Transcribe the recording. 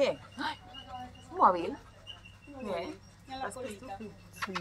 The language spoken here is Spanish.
¿Qué? ¿Un móvil? Bien. En la colita. Sí.